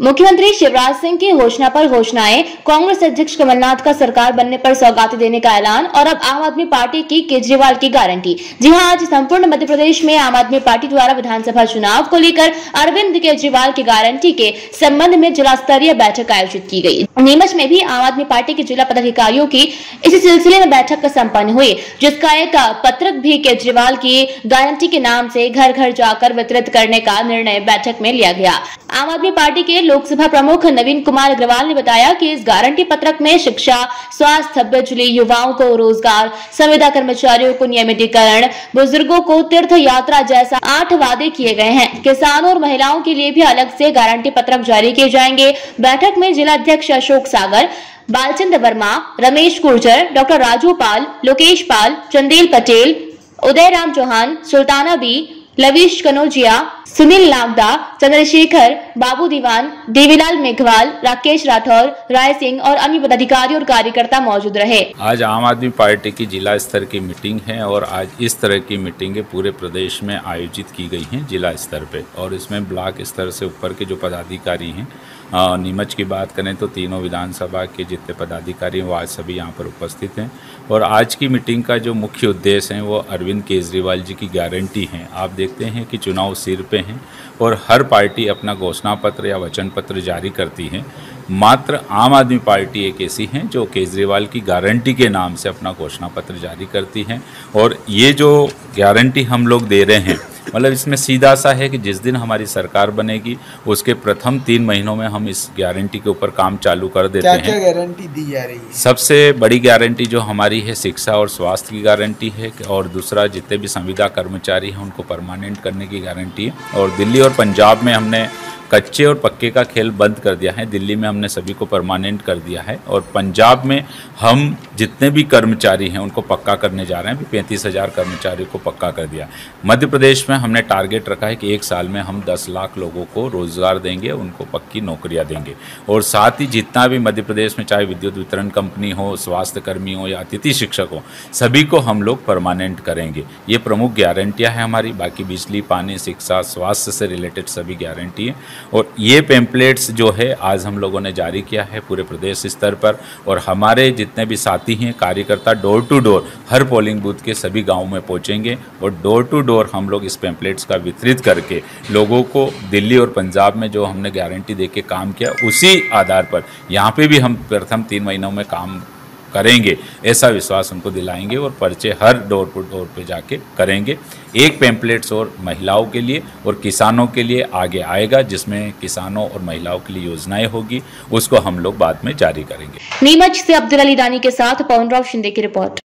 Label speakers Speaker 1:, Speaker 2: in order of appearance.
Speaker 1: मुख्यमंत्री शिवराज सिंह की घोषणा पर घोषणाएँ, कांग्रेस अध्यक्ष कमलनाथ का सरकार बनने पर सौगाती देने का ऐलान और अब आम आदमी पार्टी की केजरीवाल की गारंटी। जी हाँ, आज संपूर्ण मध्य प्रदेश में आम आदमी पार्टी द्वारा विधानसभा चुनाव को लेकर अरविंद केजरीवाल की गारंटी के संबंध में जिला स्तरीय बैठक आयोजित की गई नीमच में भी आम आदमी पार्टी के जिला पदाधिकारियों की इसी सिलसिले में बैठक सम्पन्न हुई जिसका एक पत्रक भी केजरीवाल की गारंटी के नाम से घर घर जाकर वितरित करने का निर्णय बैठक में लिया गया। आम आदमी पार्टी के लोकसभा प्रमुख नवीन कुमार अग्रवाल ने बताया कि इस गारंटी पत्रक में शिक्षा, स्वास्थ्य, बिजली, युवाओं को रोज़गार, संविदा कर्मचारियों को नियमितीकरण, बुज़ुर्गों को तीर्थ यात्रा जैसा आठ वादे किए गए हैं। किसानों और महिलाओं के लिए भी अलग से गारंटी पत्रक जारी किए जाएँगे। बैठक में जिला अध्यक्ष अशोक सागर, बालचंद वर्मा, रमेश गुर्जर, डॉक्टर राजू पाल, लोकेश पाल, चंदेल पटेल उदय राम चौहान, सुल्ताना बी, लवीश कनौजिया सुनील नागदा, चंद्रशेखर, बाबू दीवान, देवीलाल मेघवाल, राकेश राठौर, राय सिंह और अन्य पदाधिकारी और कार्यकर्ता मौजूद रहे।
Speaker 2: आज आम आदमी पार्टी की जिला स्तर की मीटिंग है और आज इस तरह की मीटिंगें पूरे प्रदेश में आयोजित की गई हैं जिला स्तर पे। और इसमें ब्लॉक स्तर से ऊपर के जो पदाधिकारी हैं नीमच की बात करें तो तीनों विधानसभा के जितने पदाधिकारी हैं, वो आज सभी यहाँ पर उपस्थित हैं। और आज की मीटिंग का जो मुख्य उद्देश्य है, वो अरविंद केजरीवाल जी की गारंटी है। आप देखते हैं कि चुनाव सिर पे हैं और हर पार्टी अपना घोषणा पत्र या वचन पत्र जारी करती है। मात्र आम आदमी पार्टी एक ऐसी है जो केजरीवाल की गारंटी के नाम से अपना घोषणा पत्र जारी करती है। और ये जो गारंटी हम लोग दे रहे हैं मतलब इसमें सीधा सा है कि जिस दिन हमारी सरकार बनेगी उसके प्रथम तीन महीनों में हम इस गारंटी के ऊपर काम चालू कर देते
Speaker 3: क्या
Speaker 2: हैं।
Speaker 3: क्या गारंटी दी जा रही है?
Speaker 2: सबसे बड़ी गारंटी जो हमारी है शिक्षा और स्वास्थ्य की गारंटी है और दूसरा जितने भी संविदा कर्मचारी हैं उनको परमानेंट करने की गारंटी है। और दिल्ली और पंजाब में हमने कच्चे और पक्के का खेल बंद कर दिया है। दिल्ली में हमने सभी को परमानेंट कर दिया है और पंजाब में हम जितने भी कर्मचारी हैं, उनको पक्का करने जा रहे हैं। पैंतीस हज़ार कर्मचारी को पक्का कर दिया। मध्य प्रदेश में हमने टारगेट रखा है कि एक साल में हम दस लाख लोगों को रोज़गार देंगे, उनको पक्की नौकरियाँ देंगे। और साथ ही जितना भी मध्य प्रदेश में चाहे विद्युत वितरण कंपनी हो, स्वास्थ्य कर्मी हो या अतिथि शिक्षक हो, सभी को हम लोग परमानेंट करेंगे। ये प्रमुख गारंटियाँ हैं हमारी। बाकी बिजली, पानी, शिक्षा, स्वास्थ्य से रिलेटेड सभी गारंटी हैं। और ये पेम्पलेट्स जो है, आज हम लोगों ने जारी किया है पूरे प्रदेश स्तर पर। और हमारे जितने भी साथी हैं, कार्यकर्ता डोर टू डोर हर पोलिंग बूथ के सभी गाँव में पहुँचेंगे और डोर टू डोर हम लोग इस पेम्पलेट्स का वितरित करके लोगों को दिल्ली और पंजाब में जो हमने गारंटी दे के काम किया, उसी आधार पर यहाँ पर भी हम प्रथम तीन महीनों में काम करेंगे। ऐसा विश्वास उनको दिलाएँगे और पर्चे हर डोर पर डोर पे जाके करेंगे। एक पैम्पलेट्स और महिलाओं के लिए और किसानों के लिए आगे आएगा, जिसमें किसानों और महिलाओं के लिए योजनाएँ होगी, उसको हम लोग बाद में जारी करेंगे।
Speaker 1: नीमच से अब्दुल अली दानी के साथ पवन राव शिंदे की रिपोर्ट।